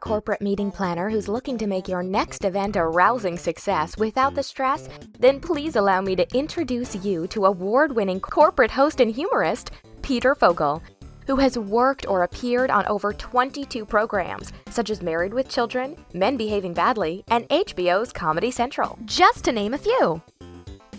Corporate meeting planner who's looking to make your next event a rousing success without the stress, then please allow me to introduce you to award winning corporate host and humorist, Peter Fogel, who has worked or appeared on over 22 programs, such as Married with Children, Men Behaving Badly, and HBO's Comedy Central, just to name a few.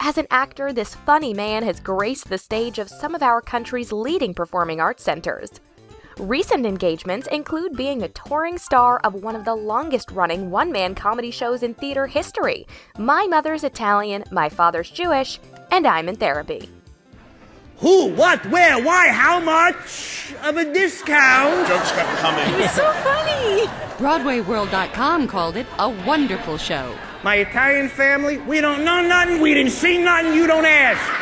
As an actor, this funny man has graced the stage of some of our country's leading performing arts centers. Recent engagements include being a touring star of one of the longest running one man comedy shows in theater history My Mother's Italian, My Father's Jewish, and I'm in Therapy. Who, what, where, why, how much of a discount? Jokes kept coming. It was so funny. BroadwayWorld.com called it a wonderful show. My Italian family, we don't know nothing, we didn't see nothing, you don't ask.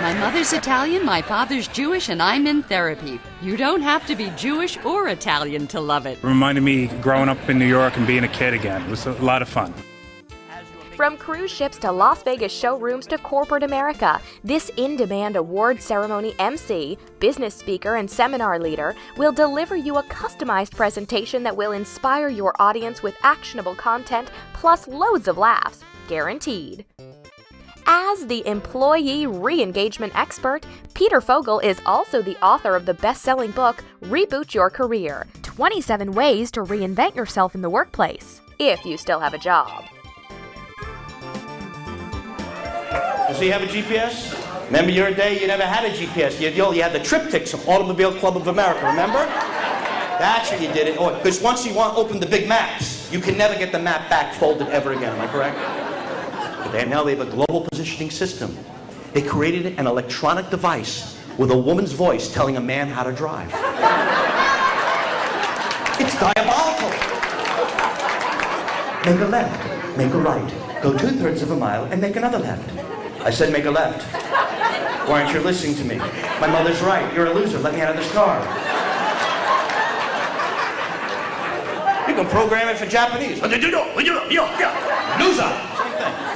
My mother's Italian, my father's Jewish, and I'm in therapy. You don't have to be Jewish or Italian to love it. Reminded me growing up in New York and being a kid again. It was a lot of fun. From cruise ships to Las Vegas showrooms to corporate America, this in demand award ceremony MC, business speaker, and seminar leader will deliver you a customized presentation that will inspire your audience with actionable content plus loads of laughs, guaranteed. As the employee re engagement expert, Peter Fogel is also the author of the best selling book, Reboot Your Career 27 Ways to Reinvent Yourself in the Workplace, if you still have a job. Does he have a GPS? Remember your day, you never had a GPS. You, you, you had the TripTiks of Automobile Club of America, remember? That's what you did it. Because oh, once you want open the big maps, you can never get the map back folded ever again. Am I correct? They, now they have a global positioning system. They created an electronic device with a woman's voice telling a man how to drive. it's diabolical. Make a left, make a right, go two thirds of a mile and make another left. I said make a left. Why aren't you listening to me? My mother's right. You're a loser. Let me out of this car. You can program it for Japanese. Loser.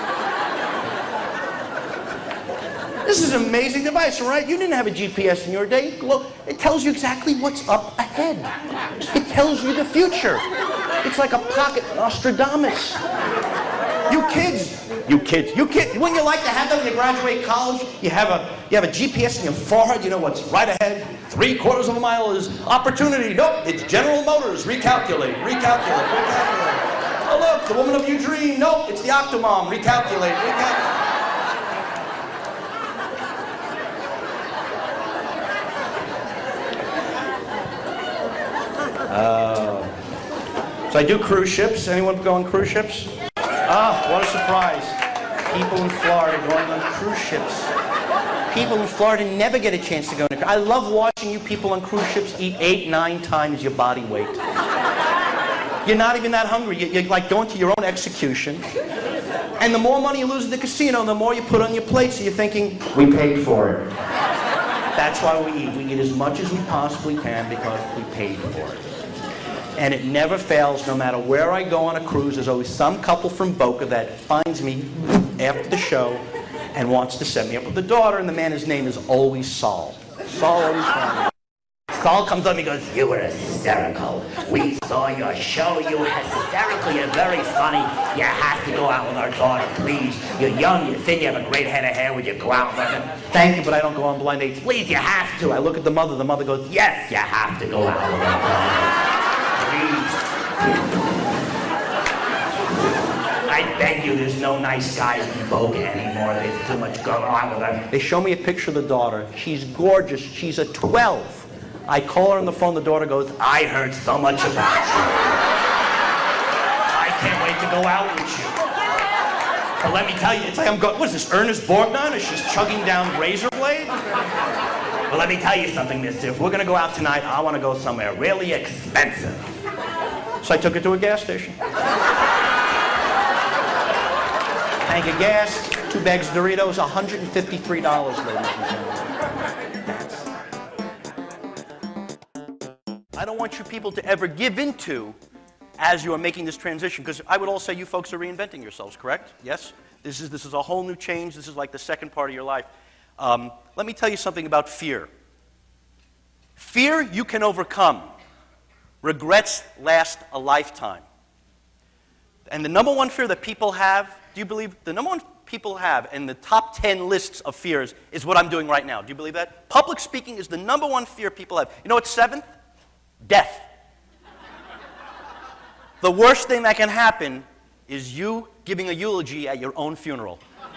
This is an amazing device, right? You didn't have a GPS in your day. It tells you exactly what's up ahead. It tells you the future. It's like a pocket Nostradamus. You kids, you kids, you kids, wouldn't you like to have that when you graduate college? You have a you have a GPS in your forehead, you know what's right ahead. Three quarters of a mile is opportunity. Nope, it's General Motors. Recalculate, recalculate, recalculate. Oh look, the woman of your dream. Nope, it's the Octomom. Recalculate, recalculate. I do cruise ships. Anyone go on cruise ships? Ah, what a surprise. People in Florida going on cruise ships. People in Florida never get a chance to go on I love watching you people on cruise ships eat eight, nine times your body weight. You're not even that hungry. You're like going to your own execution. And the more money you lose in the casino, the more you put on your plate. So you're thinking, we paid for it. That's why we eat. We eat as much as we possibly can because we paid for it and it never fails. No matter where I go on a cruise, there's always some couple from Boca that finds me after the show and wants to set me up with a daughter, and the man, his name is always Saul. Saul always finds me. Saul comes up and he goes, You were hysterical. We saw your show. You were hysterical. You're very funny. You have to go out with our daughter, please. You're young, you're thin, you have a great head of hair. Would you go out with her? Thank you, but I don't go on blind dates. Please, you have to. I look at the mother. The mother goes, Yes, you have to go out with daughter. I beg you, there's no nice guys in Boca anymore. There's too much going on with them. They show me a picture of the daughter. She's gorgeous. She's a 12. I call her on the phone. The daughter goes, I heard so much about you. I can't wait to go out with you. But let me tell you, it's like I'm going, what is this, Ernest Borgnine? Or she's chugging down razor blade? Well, let me tell you something, mister. If we're going to go out tonight, I want to go somewhere really expensive. So I took it to a gas station. Tank of gas, two bags of Doritos, $153, ladies and gentlemen. I don't want you people to ever give into as you are making this transition, because I would all say you folks are reinventing yourselves, correct? Yes? This is, this is a whole new change. This is like the second part of your life. Um, let me tell you something about fear. Fear you can overcome. Regrets last a lifetime. And the number one fear that people have, do you believe the number one people have in the top 10 lists of fears is what I'm doing right now? Do you believe that? Public speaking is the number one fear people have. You know what's seventh? Death. the worst thing that can happen is you giving a eulogy at your own funeral.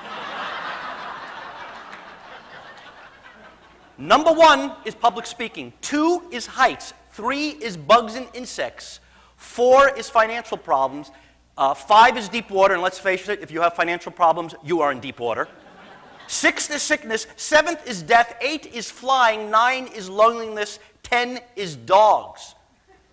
Number one is public speaking. Two is heights. Three is bugs and insects. Four is financial problems. Uh, five is deep water, and let's face it, if you have financial problems, you are in deep water. Six is sickness. Seventh is death. Eight is flying. Nine is loneliness. Ten is dogs.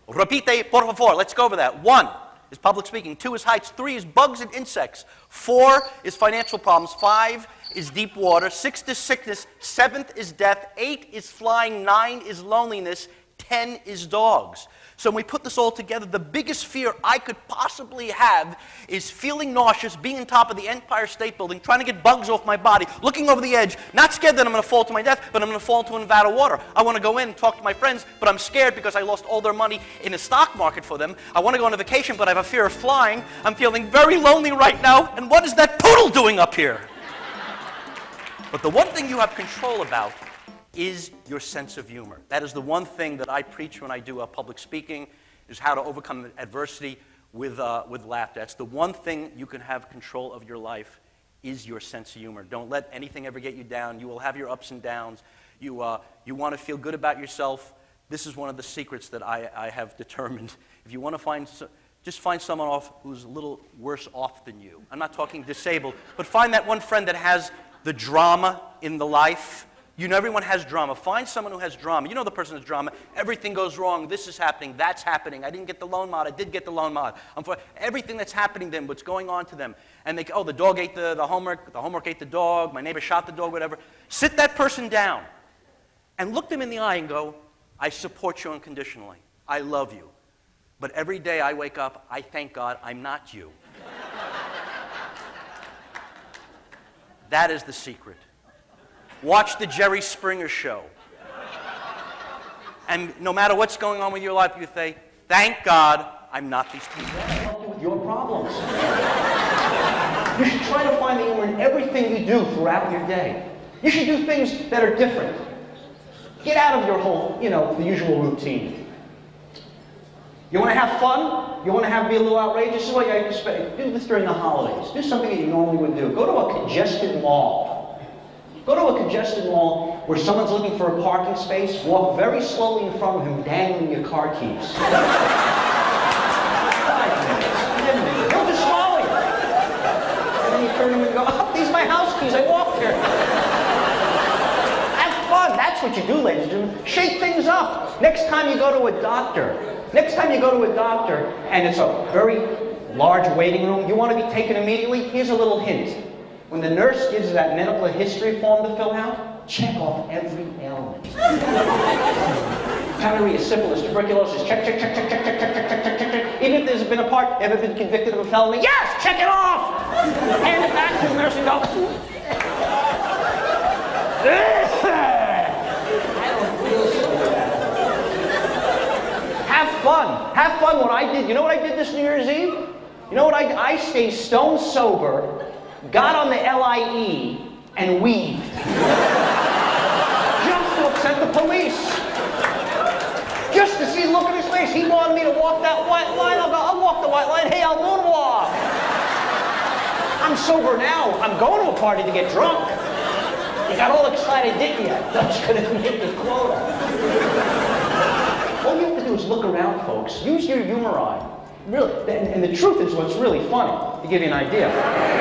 Repite, por favor. Let's go over that. One is public speaking. Two is heights. Three is bugs and insects. Four is financial problems. Five is deep water. Six is sickness. Seventh is death. Eight is flying. Nine is loneliness. Ten is dogs. So when we put this all together, the biggest fear I could possibly have is feeling nauseous, being on top of the Empire State Building, trying to get bugs off my body, looking over the edge, not scared that I'm going to fall to my death, but I'm going to fall into a vat of water. I want to go in and talk to my friends, but I'm scared because I lost all their money in the stock market for them. I want to go on a vacation, but I have a fear of flying. I'm feeling very lonely right now, and what is that poodle doing up here? But the one thing you have control about is your sense of humor. That is the one thing that I preach when I do a public speaking, is how to overcome adversity with, uh, with laughter. That's the one thing you can have control of your life is your sense of humor. Don't let anything ever get you down. You will have your ups and downs. You, uh, you want to feel good about yourself. This is one of the secrets that I, I have determined. If you want to find, so, just find someone off who's a little worse off than you. I'm not talking disabled, but find that one friend that has the drama in the life you know, everyone has drama. Find someone who has drama. You know the person has drama. Everything goes wrong. This is happening. That's happening. I didn't get the loan mod. I did get the loan mod. I'm for everything that's happening to them, what's going on to them. And they, go, oh, the dog ate the, the homework. The homework ate the dog. My neighbor shot the dog, whatever. Sit that person down and look them in the eye and go, I support you unconditionally. I love you. But every day I wake up, I thank God I'm not you. that is the secret. Watch the Jerry Springer show. And no matter what's going on with your life, you say, Thank God I'm not these people. Help you with your problems. you should try to find the humor in everything you do throughout your day. You should do things that are different. Get out of your whole, you know, the usual routine. You want to have fun? You want to have be a little outrageous? What you expect. Do this during the holidays. Do something that you normally would do. Go to a congested mall Go to a congested mall where someone's looking for a parking space, walk very slowly in front of him, dangling your car keys. Just. And then you turn and go, oh, these my house keys, I walked here. Have fun, that's what you do, ladies and gentlemen. Shake things up. Next time you go to a doctor, next time you go to a doctor and it's a very large waiting room, you want to be taken immediately, here's a little hint. When the nurse gives that medical history form to fill out, check off every ailment. Gonorrhea, syphilis, tuberculosis, check, check, check, check, check, check, check, check, check, check, check, check. Even if there's been a part, ever been convicted of a felony, yes, check it off! Hand it back to the nurse and go, Have fun. Have fun. What I did, you know what I did this New Year's Eve? You know what I I stayed stone sober got on the LIE and weaved. Just to upset the police. Just to see look on his face. He wanted me to walk that white line. I'll go, I'll walk the white line. Hey, I'll moonwalk. I'm sober now. I'm going to a party to get drunk. You got all excited, didn't you? That's to make the quota. All you have to do is look around, folks. Use your humor eye. Really, and, the truth is what's really funny, to give you an idea.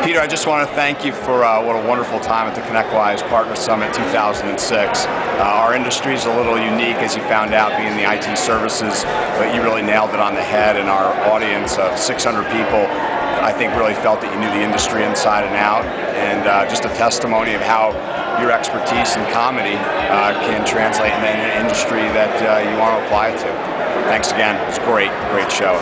Peter, I just want to thank you for uh, what a wonderful time at the ConnectWise Partner Summit 2006. Uh, our industry is a little unique, as you found out, being the IT services, but you really nailed it on the head, and our audience of 600 people I think really felt that you knew the industry inside and out, and uh, just a testimony of how your expertise in comedy uh, can translate into an industry that uh, you want to apply it to. Thanks again. It was great, great show.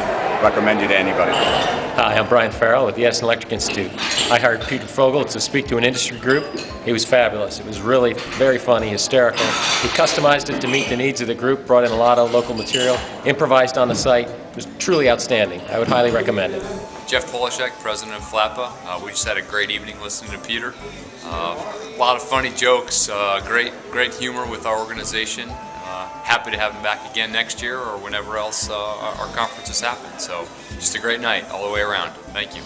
Recommend you to anybody. Hi, I'm Brian Farrell with the Edison Electric Institute. I hired Peter Fogel to speak to an industry group. He was fabulous. It was really very funny, hysterical. He customized it to meet the needs of the group, brought in a lot of local material, improvised on the site. It was truly outstanding. I would highly recommend it. Jeff Polishek, president of FLAPA. Uh, we just had a great evening listening to Peter. Uh, a lot of funny jokes, uh, great, great humor with our organization. Happy to have him back again next year or whenever else uh, our conferences happen. So just a great night all the way around. Thank you.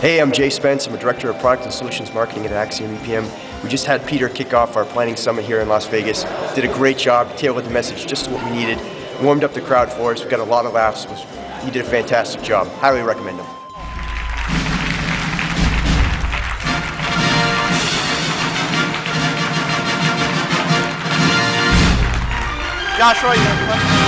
Hey, I'm Jay Spence. I'm a director of product and solutions marketing at Axiom EPM. We just had Peter kick off our planning summit here in Las Vegas. Did a great job, tailored the message just to what we needed, warmed up the crowd for us. We got a lot of laughs. Was, he did a fantastic job. Highly recommend him. Joshua, you have a question?